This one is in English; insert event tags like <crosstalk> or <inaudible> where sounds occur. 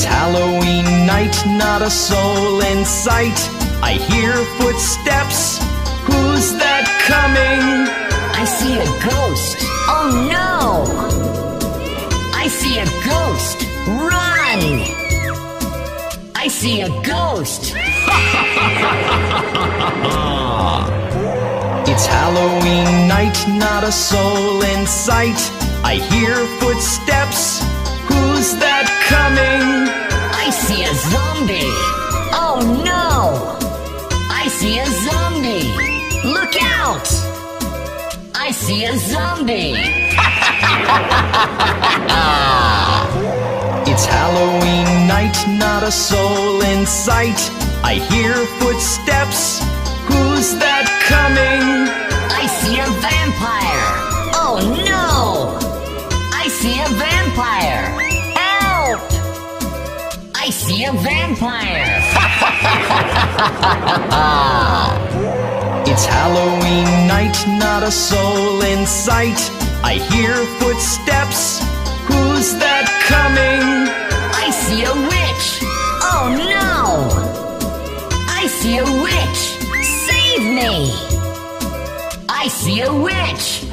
It's Halloween night, not a soul in sight. I hear footsteps. Who's that coming? I see a ghost. Oh no! I see a ghost. Run! I see a ghost. <laughs> It's Halloween night, not a soul in sight. I hear footsteps. Who's that coming? See a zombie. Look out! I see a zombie. <laughs> It's Halloween night, not a soul in sight. I hear footsteps. Who's that coming? I see a vampire. Oh no! I see a vampire. Help! I see a vampire. <laughs> It's Halloween night, not a soul in sight. I hear footsteps. Who's that coming? I see a witch. Oh no! I see a witch. Save me! I see a witch.